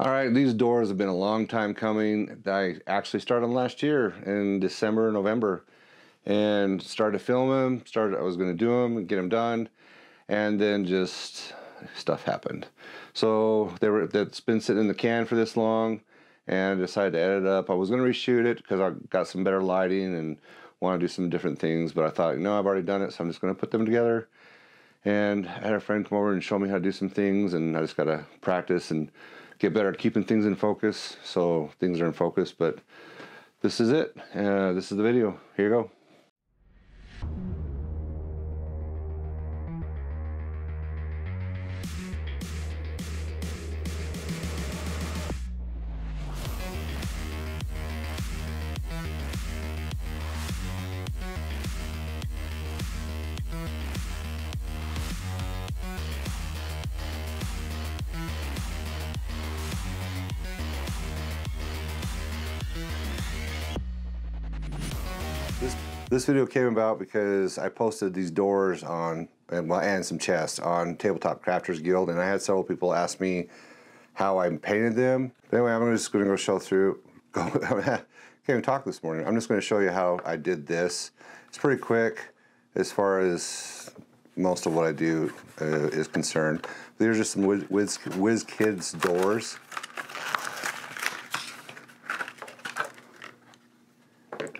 All right, these doors have been a long time coming. I actually started them last year in December, November, and started to film them. Started, I was going to do them, get them done, and then just stuff happened. So they were that's been sitting in the can for this long, and I decided to edit it up. I was going to reshoot it because I got some better lighting and want to do some different things, but I thought, you know, I've already done it, so I'm just going to put them together. And I had a friend come over and show me how to do some things, and I just got to practice and get better at keeping things in focus. So things are in focus but this is it. Uh, this is the video. Here you go This video came about because I posted these doors on and, and some chests on Tabletop Crafters Guild, and I had several people ask me how I painted them. But anyway, I'm just going to go show through. Go, can't even talk this morning. I'm just going to show you how I did this. It's pretty quick as far as most of what I do uh, is concerned. These are just some Whiz, Whiz, WizKids doors.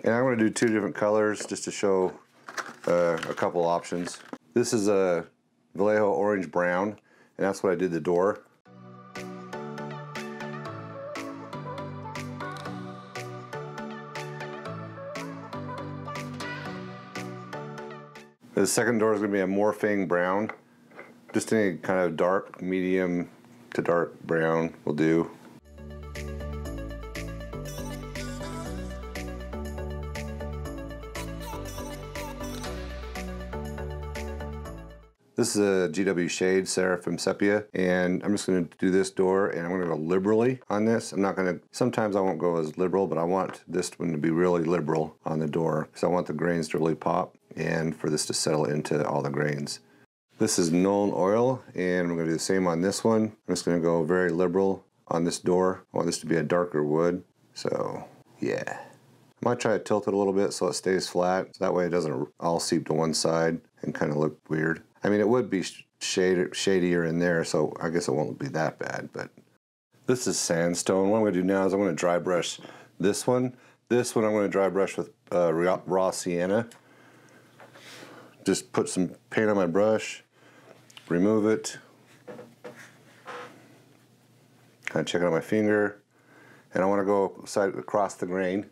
And I'm going to do two different colors just to show uh, a couple options. This is a Vallejo orange brown, and that's what I did the door. The second door is going to be a Mournfang Brown. Just any kind of dark, medium to dark brown will do. This is a GW Shade Seraphim Sepia, and I'm just going to do this door, and I'm to go liberally on this. I'm not going to, sometimes I won't go as liberal, but I want this one to be really liberal on the door, because I want the grains to really pop, and for this to settle into all the grains. This is Nuln Oil, and I'm to do the same on this one. I'm just going to go very liberal on this door. I want this to be a darker wood, so yeah. I might try to tilt it a little bit so it stays flat, so that way it doesn't all seep to one side and kind of look weird. I mean, it would be shade, shadier in there, so I guess it won't be that bad, but this is sandstone. What I'm going to do now is I'm going to dry brush this one. This one I'm going to dry brush with uh, raw sienna. Just put some paint on my brush, remove it, kind of check it on my finger, and I want to go side across the grain.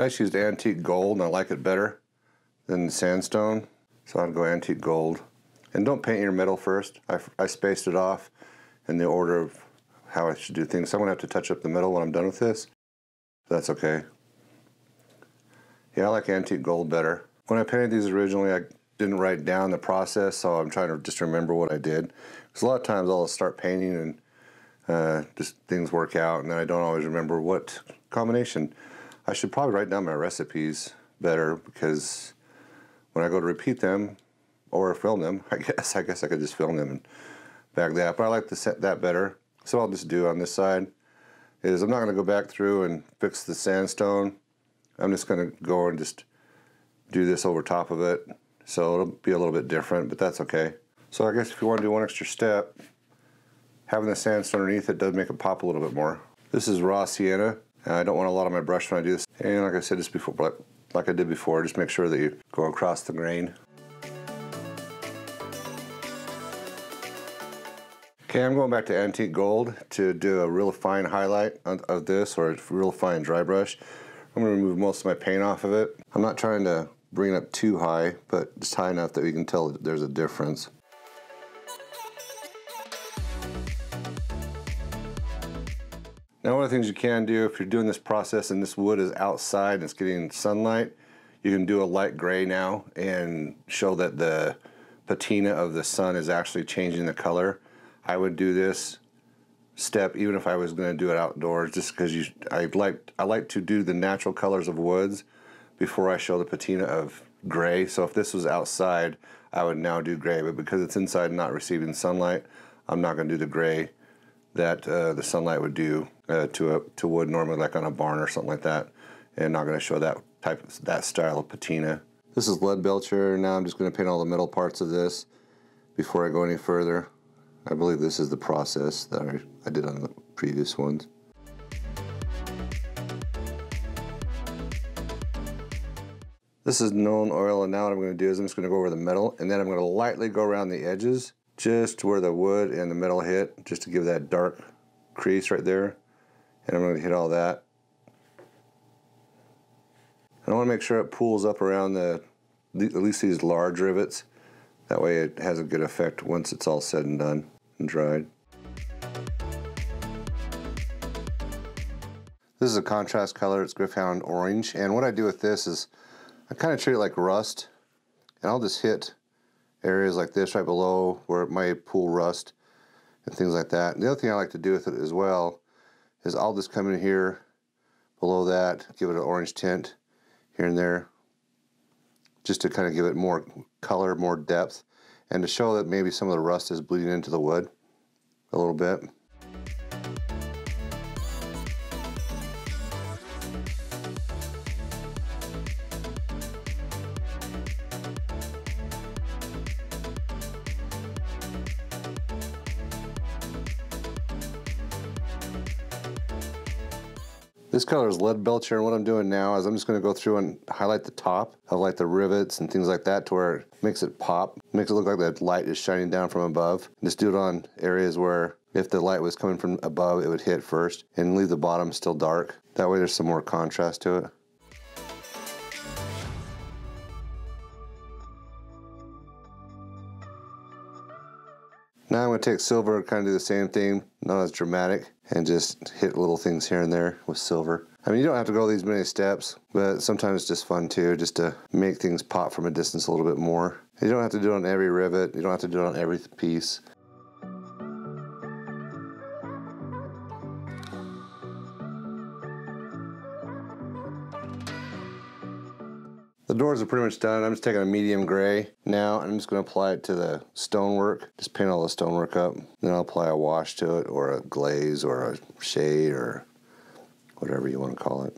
I just used antique gold and I like it better than sandstone. So I'd go antique gold. And don't paint your metal first. I, I spaced it off in the order of how I should do things. So I'm gonna have to touch up the metal when I'm done with this. That's okay. Yeah, I like antique gold better. When I painted these originally, I didn't write down the process, so I'm trying to just remember what I did. Because a lot of times I'll start painting and uh, just things work out, and then I don't always remember what combination. I should probably write down my recipes better because when I go to repeat them or film them, I guess I guess I could just film them and back that. But I like to set that better. So I'll just do on this side is I'm not going to go back through and fix the sandstone. I'm just going to go and just do this over top of it. So it'll be a little bit different, but that's okay. So I guess if you want to do one extra step, having the sandstone underneath it does make it pop a little bit more. This is raw sienna. I don't want a lot on my brush when I do this. And like I said just before, like, like I did before, just make sure that you go across the grain. Okay, I'm going back to antique gold to do a real fine highlight of this or a real fine dry brush. I'm going to remove most of my paint off of it. I'm not trying to bring it up too high, but just high enough that we can tell there's a difference. Now one of the things you can do if you're doing this process and this wood is outside and it's getting sunlight, you can do a light gray now and show that the patina of the sun is actually changing the color. I would do this step, even if I was going to do it outdoors, just because you, I like, I like to do the natural colors of woods before I show the patina of gray. So if this was outside, I would now do gray, but because it's inside and not receiving sunlight, I'm not going to do the gray that uh, the sunlight would do uh, to a to wood normally, like on a barn or something like that, and not going to show that type of that style of patina. This is Leadbelcher. Now I'm just going to paint all the middle parts of this before I go any further. I believe this is the process that I, I did on the previous ones. This is Nuln Oil and now what I'm going to do is I'm just going to go over the metal and then I'm going to lightly go around the edges just where the wood and the metal hit just to give that dark crease right there. And I'm going to hit all that. I want to make sure it pulls up around the at least these large rivets. That way it has a good effect once it's all said and done and dried. This is a contrast color, it's Gryph-hound Orange, and what I do with this is I kind of treat it like rust, and I'll just hit areas like this right below where it might pull rust and things like that. And the other thing I like to do with it as well is I'll just come in here below that, give it an orange tint here and there, just to kind of give it more color, more depth, and to show that maybe some of the rust is bleeding into the wood a little bit. This color is Leadbelcher, and what I'm doing now is I'm just gonna go through and highlight the top of like the rivets and things like that to where it makes it pop, makes it look like the light is shining down from above. Just do it on areas where if the light was coming from above, it would hit first and leave the bottom still dark. That way there's some more contrast to it. Now I'm going to take silver, kind of do the same thing, not as dramatic, and just hit little things here and there with silver. I mean, you don't have to go these many steps, but sometimes it's just fun too, just to make things pop from a distance a little bit more. You don't have to do it on every rivet, you don't have to do it on every piece. The doors are pretty much done. I'm just taking a medium gray now. I'm just going to apply it to the stonework. Just paint all the stonework up. Then I'll apply a wash to it or a glaze or a shade or whatever you want to call it.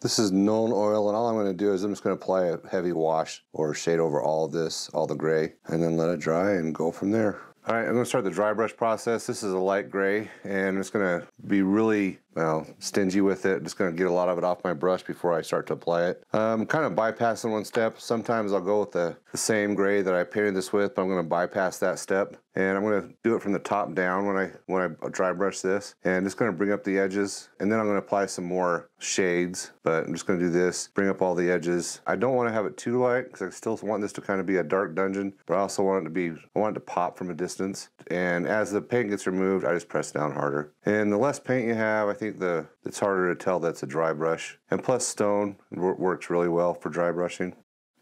This is Nuln Oil and all I'm going to do is I'm just going to apply a heavy wash or shade over all this, all the gray, and then let it dry and go from there. All right, I'm to start the dry brush process. This is a light gray and it's going to be really well, stingy with it. Just gonna get a lot of it off my brush before I start to apply it. Um, kind of bypassing one step. Sometimes I'll go with the, the same gray that I painted this with, but I'm gonna bypass that step. And I'm gonna do it from the top down when I when I dry brush this. And just gonna bring up the edges. And then I'm gonna apply some more shades, but I'm just gonna do this, bring up all the edges. I don't wanna have it too light because I still want this to kind of be a dark dungeon, but I also want it to be, I want it to pop from a distance. And as the paint gets removed, I just press down harder. And the less paint you have, I think think the it's harder to tell that's a dry brush. And plus stone works really well for dry brushing.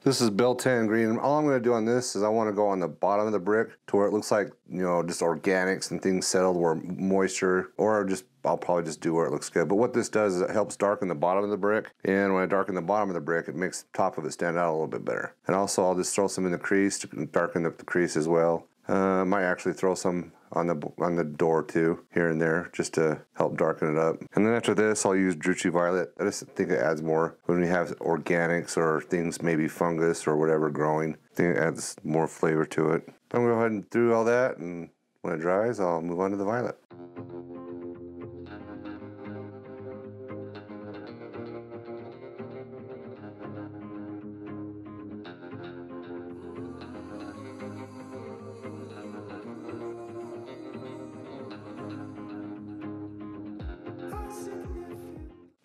This is Biel-Tan Green. All I'm going to do on this is I want to go on the bottom of the brick to where it looks like, you know, just organics and things settled where moisture, or just, I'll probably just do where it looks good. But what this does is it helps darken the bottom of the brick. And when I darken the bottom of the brick, it makes the top of it stand out a little bit better. And also I'll just throw some in the crease to darken the, the crease as well. Uh, might actually throw some on the on the door too, here and there, just to help darken it up. And then after this, I'll use Druchii Violet. I just think it adds more when we have organics or things, maybe fungus or whatever growing. I think it adds more flavor to it. I'm gonna go ahead and do all that, and when it dries, I'll move on to the violet.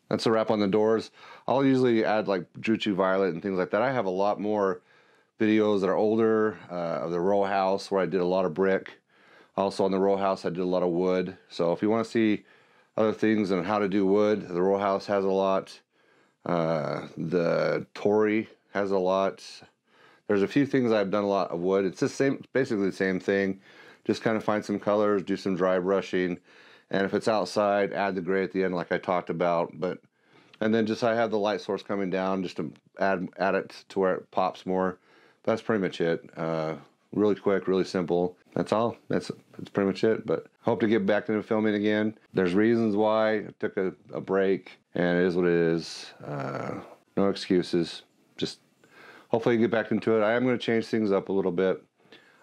That's a wrap on the doors. I'll usually add like Druchii Violet and things like that. I have a lot more videos that are older uh, of the row house where I did a lot of brick. Also on the row house I did a lot of wood. So if you want to see other things on how to do wood, the row house has a lot. Uh, the Tory has a lot. There's a few things I've done a lot of wood. It's the same, basically the same thing just kind of find some colors, do some dry brushing, and if it's outside, add the gray at the end, like I talked about. But and then just I have the light source coming down just to add add it to where it pops more. That's pretty much it. Uh, really quick, really simple. That's all. That's that's pretty much it. But hope to get back into filming again. There's reasons why I took a, a break, and it is what it is. Uh, no excuses. Just hopefully get back into it. I am going to change things up a little bit.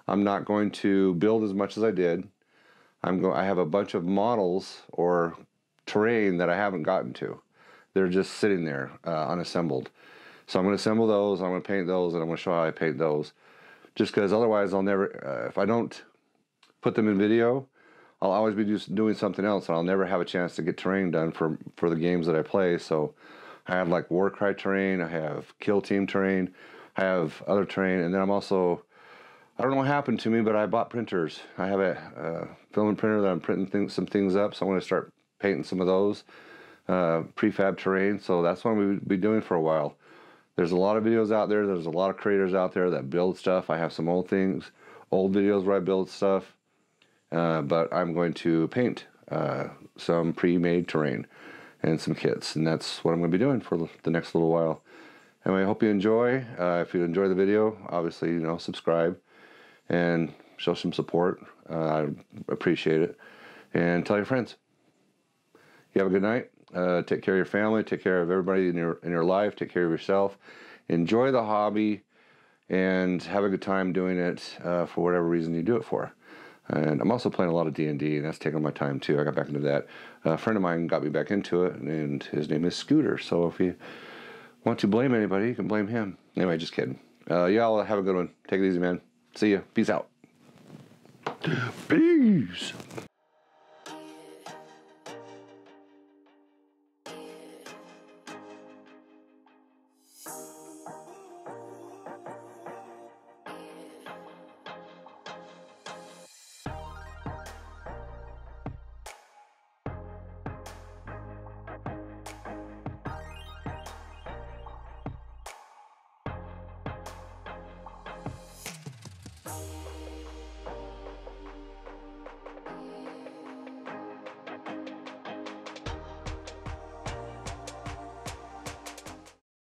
I'm not going to build as much as I did. I'm going. I have a bunch of models or terrain that I haven't gotten to. They're just sitting there uh, unassembled. So I'm going to assemble those. I'm going to paint those, and I'm going to show how I paint those. Just because otherwise, I'll never. Uh, if I don't put them in video, I'll always be just doing something else, and I'll never have a chance to get terrain done for for the games that I play. So I have like Warcry terrain. I have Kill Team terrain. I have other terrain, and then I'm also I don't know what happened to me, but I bought printers. I have a uh, filament printer that I'm printing things, some things up, so I'm going to start painting some of those uh, prefab terrain. So that's what we'll be doing for a while. There's a lot of videos out there. There's a lot of creators out there that build stuff. I have some old things, old videos where I build stuff, uh, but I'm going to paint uh, some pre-made terrain and some kits, and that's what I'm going to be doing for the next little while. Anyway, I hope you enjoy. Uh, if you enjoy the video, obviously, you know, subscribe and show some support. Uh, I appreciate it. And tell your friends. You have a good night. Uh, take care of your family. Take care of everybody in your in your life. Take care of yourself. Enjoy the hobby, and have a good time doing it uh, for whatever reason you do it for. And I'm also playing a lot of D and D, and that's taking my time too. I got back into that. A friend of mine got me back into it, and his name is Scooter. So if you want to blame anybody, you can blame him. Anyway, just kidding. Uh, y'all have a good one. Take it easy, man. See ya. Peace out. Peace.